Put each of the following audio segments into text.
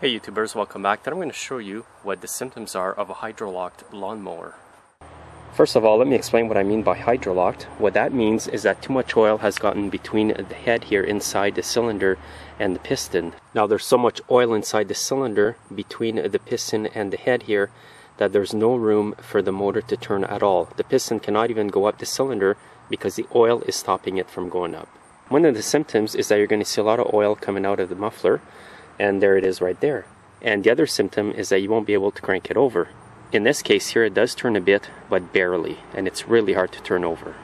Hey YouTubers, welcome back. Today I'm going to show you what the symptoms are of a hydrolocked lawnmower. First of all, let me explain what I mean by hydrolocked. What that means is that too much oil has gotten between the head here inside the cylinder and the piston. Now there's so much oil inside the cylinder between the piston and the head here that there's no room for the motor to turn at all. The piston cannot even go up the cylinder because the oil is stopping it from going up. One of the symptoms is that you're going to see a lot of oil coming out of the muffler and there it is right there. And the other symptom is that you won't be able to crank it over. In this case here it does turn a bit, but barely, and it's really hard to turn over.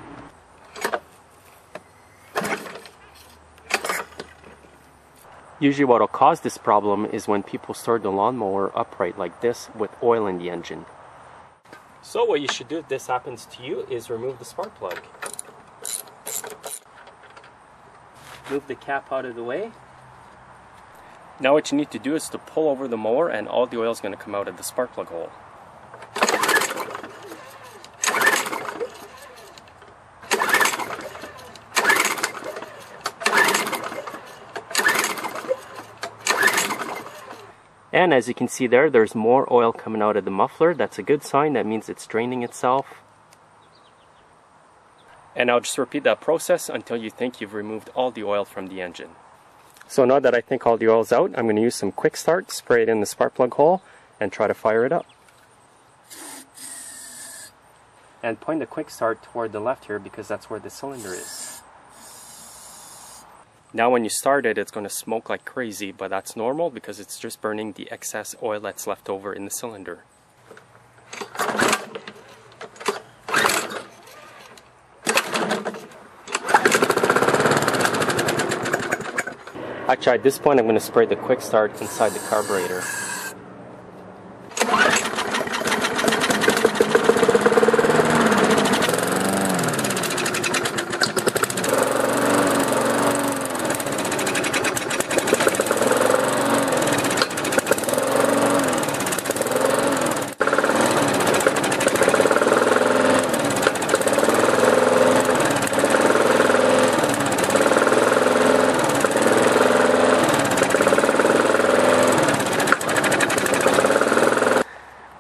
Usually what will cause this problem is when people start the lawnmower upright like this with oil in the engine. So what you should do if this happens to you is remove the spark plug. Move the cap out of the way now what you need to do is to pull over the mower and all the oil is going to come out of the spark plug hole. And as you can see there, there's more oil coming out of the muffler. That's a good sign. That means it's draining itself. And I'll just repeat that process until you think you've removed all the oil from the engine. So now that I think all the oil's out, I'm going to use some quick start, spray it in the spark plug hole, and try to fire it up. And point the quick start toward the left here because that's where the cylinder is. Now when you start it, it's going to smoke like crazy, but that's normal because it's just burning the excess oil that's left over in the cylinder. Actually, at this point, I'm going to spray the quick start inside the carburetor.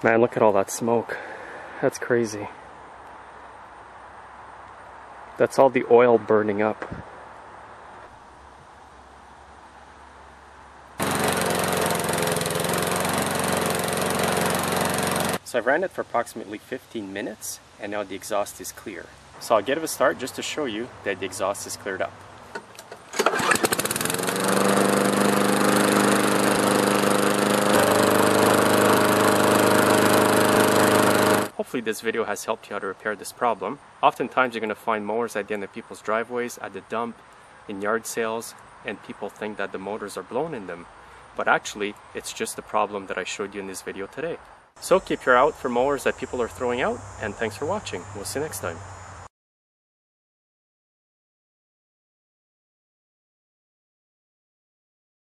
Man, look at all that smoke. That's crazy. That's all the oil burning up. So I've ran it for approximately 15 minutes and now the exhaust is clear. So I'll give it a start just to show you that the exhaust is cleared up. Hopefully this video has helped you how to repair this problem. Oftentimes you're going to find mowers at the end of people's driveways, at the dump, in yard sales, and people think that the motors are blown in them. But actually, it's just the problem that I showed you in this video today. So keep your eye out for mowers that people are throwing out, and thanks for watching. We'll see you next time.